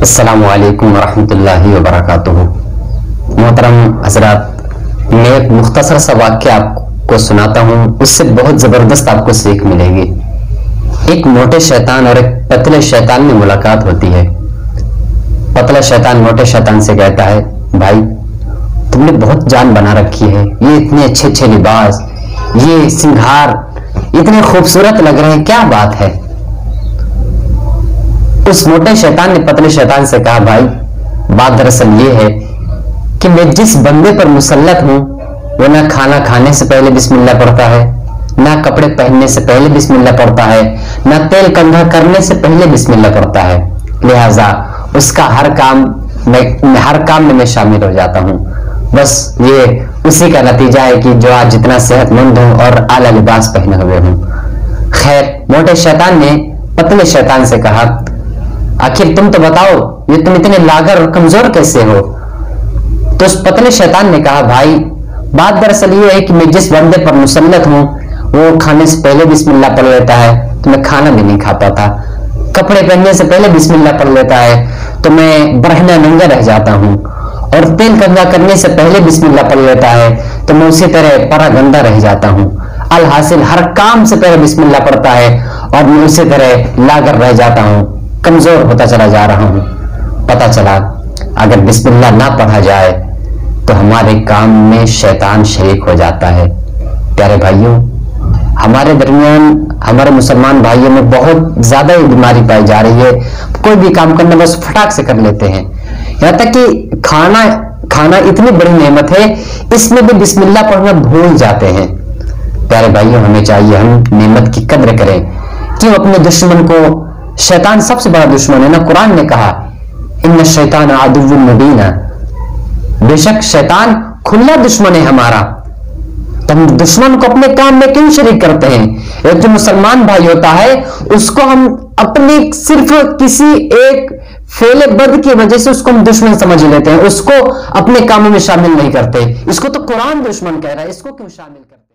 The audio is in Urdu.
السلام علیکم ورحمۃ اللہ وبرکاتہ۔ محترم حضرات، میں ایک مختصر سا واقعہ آپ کو سناتا ہوں۔ اس سے بہت زبردست آپ کو سیکھ ملے گی۔ ایک موٹے شیطان اور ایک پتلے شیطان میں ملاقات ہوتی ہے۔ پتلا شیطان موٹے شیطان سے کہتا ہے، بھائی، تم نے بہت جان بنا رکھی ہے۔ یہ اتنے اچھے اچھے لباس، یہ سنگھار، اتنے خوبصورت لگ رہے ہیں۔ کیا بات ہے؟ تو اس موٹے شیطان نے پتلے شیطان سے کہا، بھائی، بات دراصل یہ ہے کہ میں جس بندے پر مسلط ہوں، وہ نہ کھانا کھانے سے پہلے بسم اللہ پڑھتا ہے، نہ کپڑے پہننے سے پہلے بسم اللہ پڑھتا ہے، نہ تیل کندھا کرنے سے پہلے بسم اللہ پڑھتا ہے۔ لہذا اس کا ہر کام میں ہر کام میں میں شامل ہو جاتا ہوں۔ بس یہ اسی کا نتیجہ ہے کہ جو آج جتنا صحت مند ہوں اور اعلیٰ لباس پہنے ہوئے ہوں۔ خیر، موٹے شیطان نے پتلے شیطان سے کہا آخر تم تو بتاؤ، یہ تم اتنے لاغر اور کمزور کیسے ہو؟ تو اس پتلے شیطان نے کہا، بھائی، بات دراصل یہ ہے کہ میں جس بندے پر مسلط ہوں، وہ کھانے سے پہلے بسم اللہ پڑھ لیتا ہے، تو میں کھانا بھی نہیں کھا پاتا۔ کپڑے پہننے سے پہلے بسم اللہ پڑھ لیتا ہے، تو میں برہنا ننگا رہ جاتا ہوں۔ اور تیل گنگا کرنے سے پہلے بسم اللہ پڑھ لیتا ہے، تو میں اسی طرح پرا گندا رہ جاتا ہوں۔ الحاصل ہر کام سے پہلے بسم اللہ پڑھتا ہے، اور میں اسی طرح لاگر رہ جاتا ہوں۔ کمزور ہوتا چلا جا رہا ہوں۔ پتا چلا، اگر بسم اللہ نہ پڑھا جائے، تو ہمارے کام میں شیطان شریک ہو جاتا ہے۔ پیارے بھائیوں، ہمارے درمیان، ہمارے مسلمان بھائیوں میں بہت زیادہ یہ بیماری پائی جا رہی ہے۔ کوئی بھی کام کرنا بس فٹاک سے کر لیتے ہیں۔ یہاں تک کہ کھانا کھانا اتنی بڑی نعمت ہے، اس میں بھی بسم اللہ پڑھنا بھول جاتے ہیں۔ پیارے بھائیوں، ہمیں چاہیے ہم نعمت کی قدر کریں، کیوں اپنے دشمن کو شیطان سب سے بڑا دشمن ہے۔ نا قرآن نے کہا، ان شیطان عدو مبین. بے شک شیطان کھلا دشمن ہے ہمارا۔ تو ہم دشمن کو اپنے کام میں کیوں شریک کرتے ہیں؟ ایک جو مسلمان بھائی ہوتا ہے، اس کو ہم اپنی صرف کسی ایک فیل بد کی وجہ سے اس کو ہم دشمن سمجھ لیتے ہیں۔ اس کو اپنے کاموں میں شامل نہیں کرتے۔ اس کو تو قرآن دشمن کہہ رہا ہے، اس کو کیوں شامل کرتے